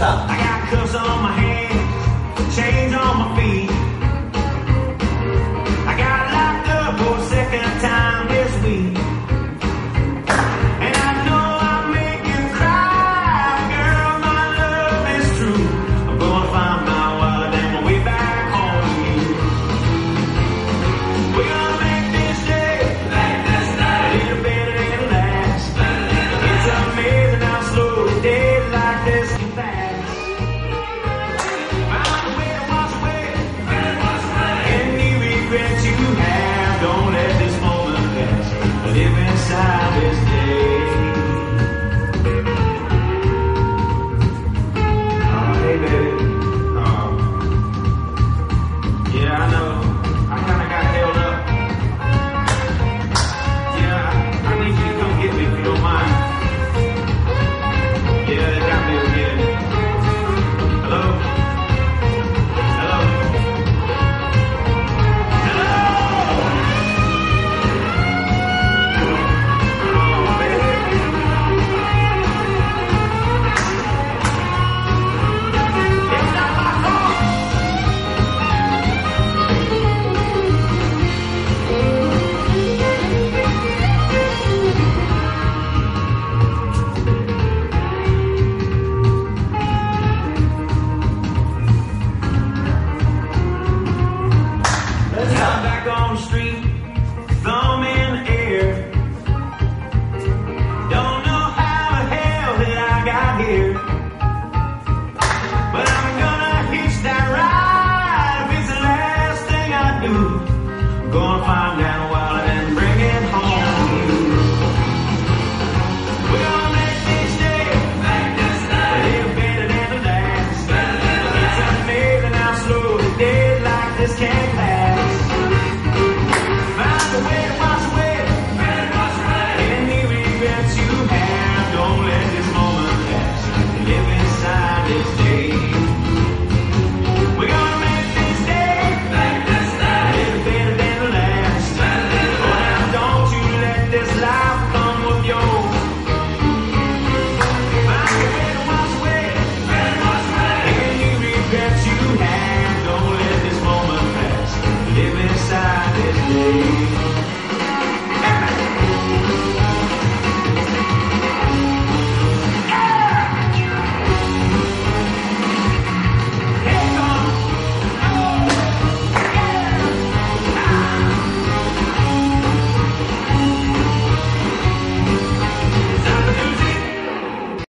I got cuffs on my hands, chains on my feet. I got locked up for a second time this week.